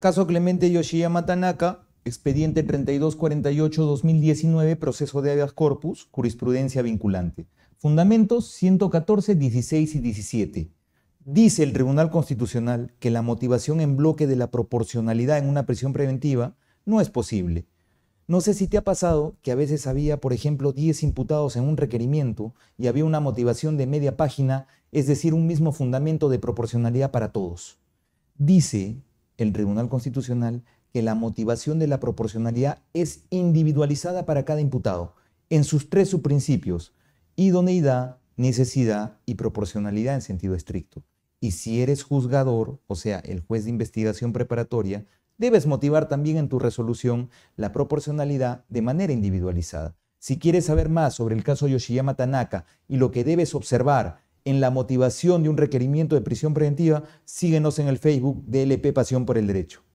Caso Clemente Yoshiyama Tanaka, expediente 3248-2019, proceso de habeas corpus, jurisprudencia vinculante. Fundamentos 114, 16 y 17. Dice el Tribunal Constitucional que la motivación en bloque de la proporcionalidad en una prisión preventiva no es posible. No sé si te ha pasado que a veces había, por ejemplo, 10 imputados en un requerimiento y había una motivación de media página, es decir, un mismo fundamento de proporcionalidad para todos. Dice el Tribunal Constitucional que la motivación de la proporcionalidad es individualizada para cada imputado en sus tres subprincipios, idoneidad, necesidad y proporcionalidad en sentido estricto. Y si eres juzgador, o sea, el juez de investigación preparatoria, debes motivar también en tu resolución la proporcionalidad de manera individualizada. Si quieres saber más sobre el caso Yoshiyama Tanaka y lo que debes observar en la motivación de un requerimiento de prisión preventiva, síguenos en el Facebook de LP Pasión por el Derecho.